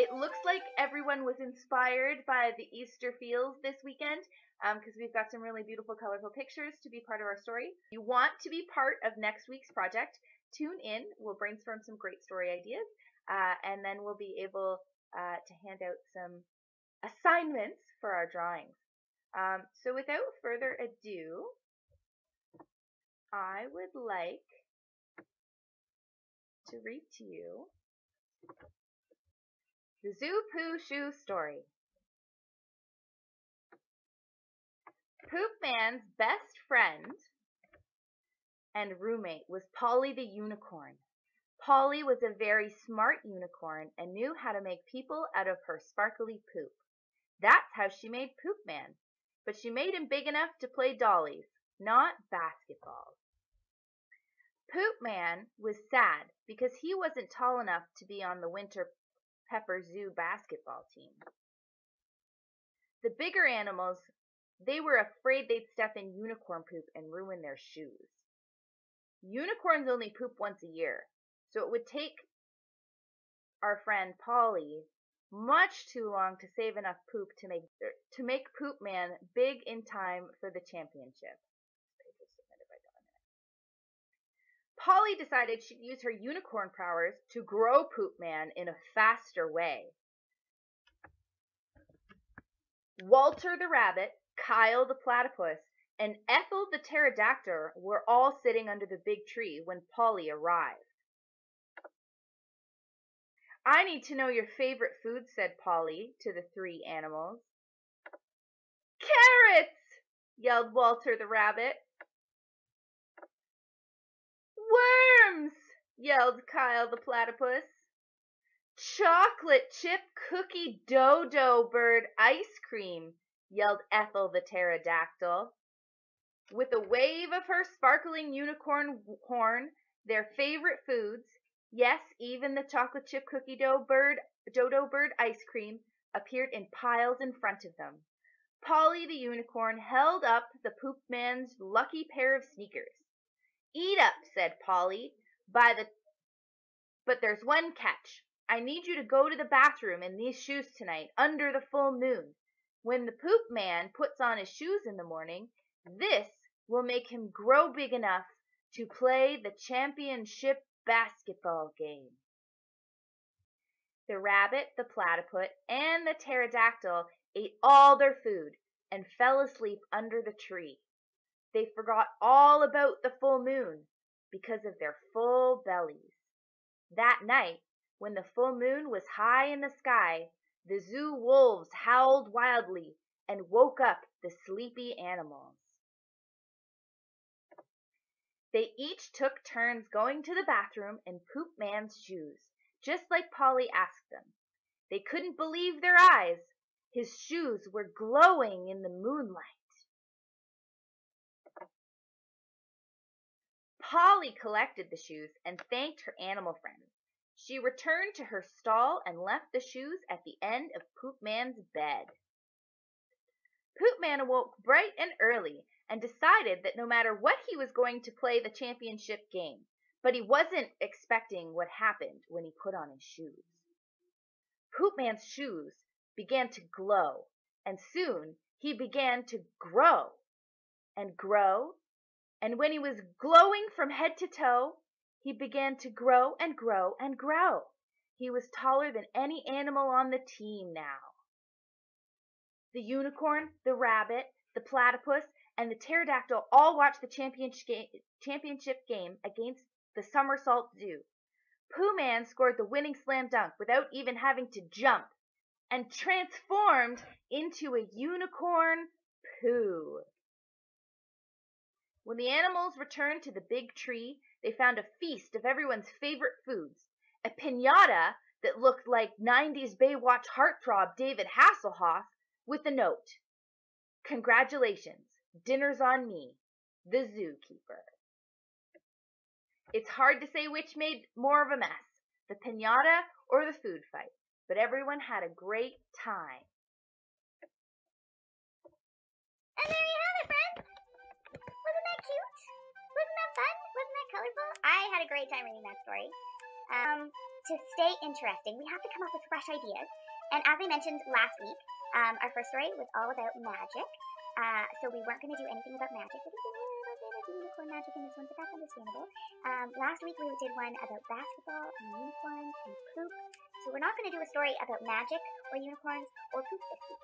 it looks like everyone was inspired by the Easter fields this weekend because um, we've got some really beautiful, colorful pictures to be part of our story. If you want to be part of next week's project, tune in. We'll brainstorm some great story ideas, uh, and then we'll be able uh, to hand out some assignments for our drawings. Um, so without further ado, I would like to read to you the Zoo Poo Shoe story. Poop Man's best friend and roommate was Polly the unicorn. Polly was a very smart unicorn and knew how to make people out of her sparkly poop. That's how she made Poop Man, but she made him big enough to play dollies, not basketballs. Poop Man was sad because he wasn't tall enough to be on the winter Pepper Zoo basketball team. The bigger animals, they were afraid they'd step in unicorn poop and ruin their shoes. Unicorns only poop once a year, so it would take our friend Polly much too long to save enough poop to make to make Poop Man big in time for the championship. Polly decided she'd use her unicorn powers to grow Poop Man in a faster way. Walter the rabbit, Kyle the platypus, and Ethel the pterodactyl were all sitting under the big tree when Polly arrived. I need to know your favorite food, said Polly to the three animals. Carrots! yelled Walter the rabbit. Worms! yelled Kyle the platypus. Chocolate chip cookie dodo bird ice cream, yelled Ethel the pterodactyl. With a wave of her sparkling unicorn horn, their favorite foods, yes, even the chocolate chip cookie dough bird, dodo bird ice cream, appeared in piles in front of them. Polly the unicorn held up the poop man's lucky pair of sneakers. Eat up, said Polly. By the but there's one catch. I need you to go to the bathroom in these shoes tonight, under the full moon. When the poop man puts on his shoes in the morning, this will make him grow big enough to play the championship basketball game. The rabbit, the platypus, and the pterodactyl ate all their food and fell asleep under the tree. They forgot all about the full moon because of their full bellies. That night, when the full moon was high in the sky, the zoo wolves howled wildly and woke up the sleepy animals. They each took turns going to the bathroom in Poop Man's shoes, just like Polly asked them. They couldn't believe their eyes. His shoes were glowing in the moonlight. Polly collected the shoes and thanked her animal friends. She returned to her stall and left the shoes at the end of Poop Man's bed. Poop Man awoke bright and early and decided that no matter what he was going to play the championship game, but he wasn't expecting what happened when he put on his shoes. Poop Man's shoes began to glow, and soon he began to grow and grow and when he was glowing from head to toe, he began to grow and grow and grow. He was taller than any animal on the team now. The unicorn, the rabbit, the platypus, and the pterodactyl all watched the championship game against the Somersault Zoo. Pooh Man scored the winning slam dunk without even having to jump and transformed into a unicorn poo. When the animals returned to the big tree, they found a feast of everyone's favorite foods. A pinata that looked like 90s Baywatch heartthrob David Hasselhoff with a note. Congratulations, dinner's on me, the zookeeper. It's hard to say which made more of a mess, the pinata or the food fight, but everyone had a great time. Great time reading that story. Um, to stay interesting, we have to come up with fresh ideas. And as I mentioned last week, um, our first story was all about magic. Uh, so we weren't going to do anything about magic. We did a little bit of unicorn magic in this one, but that's understandable. Um, last week we did one about basketball and unicorns and poop. So we're not going to do a story about magic or unicorns or poop this week.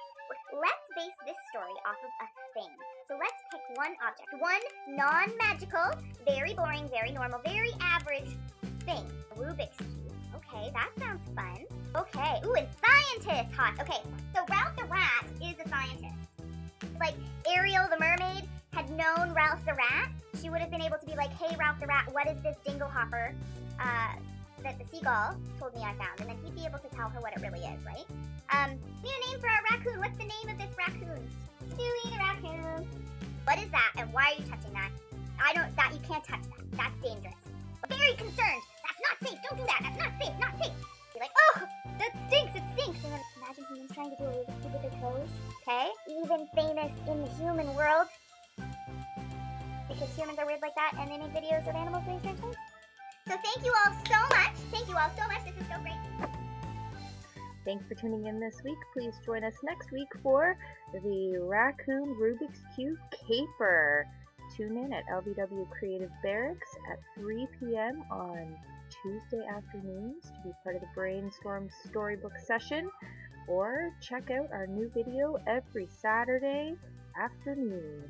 Let's base this story off of a thing. So let's pick one object, one non-magical, very boring, very normal, very average thing. Rubik's Cube. Okay, that sounds fun. Okay, ooh, and scientist, hot. Okay, so Ralph the Rat is a scientist. Like, Ariel the mermaid had known Ralph the Rat, she would have been able to be like, hey, Ralph the Rat, what is this dingle hopper uh, that the seagull told me I found? And then he'd be able to tell her what it really is, right? Um, we need a name for our raccoon. What's the name of this raccoon? Stewie the raccoon. What is that, and why are you touching that? I don't, that, you can't touch that. That's dangerous. Very concerned. That's not safe. Don't do that. That's not safe. Not safe. Be like, oh, that stinks. It stinks. And then imagine humans trying to do Rubik's Cube with their toes. Okay? Even famous in the human world. Because humans are weird like that and they make videos of animals doing strange things. So thank you all so much. Thank you all so much. This is so great. Thanks for tuning in this week. Please join us next week for the Raccoon Rubik's Cube Caper. Tune in at LVW Creative Barracks at 3 p.m. on Tuesday afternoons to be part of the Brainstorm Storybook session, or check out our new video every Saturday afternoon.